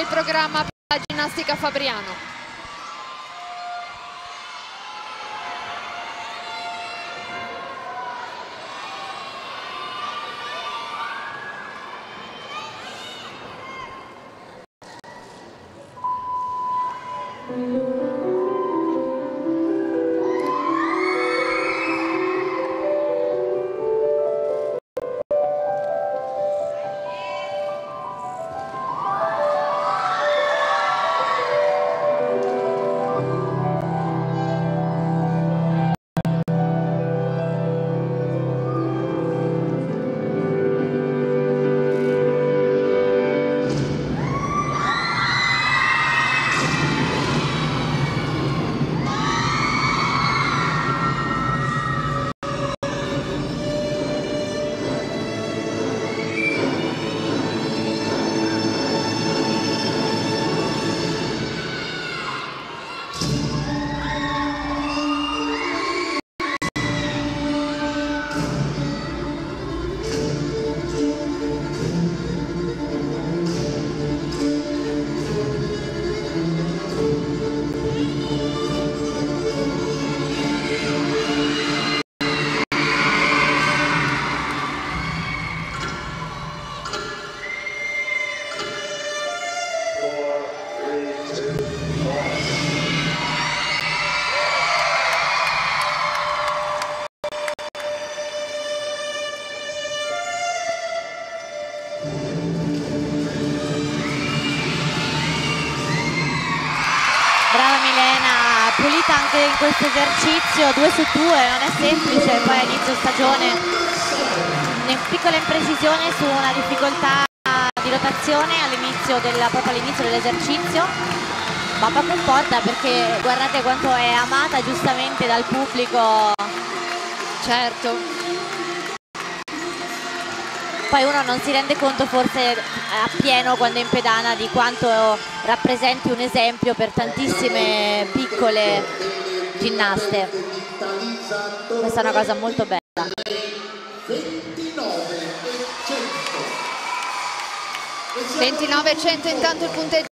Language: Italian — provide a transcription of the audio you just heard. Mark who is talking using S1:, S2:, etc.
S1: il programma per la ginnastica Fabriano.
S2: Pulita anche in questo esercizio 2 su 2 non è semplice poi a inizio stagione una piccola imprecisione su una difficoltà di rotazione all'inizio all'inizio dell'esercizio ma poco importa perché guardate quanto è amata giustamente dal pubblico.
S1: Certo
S2: poi uno non si rende conto forse appieno quando è in pedana di quanto rappresenti un esempio per tantissime piccole ginnaste. Questa è una cosa molto bella.
S1: 29 100 intanto il punteggio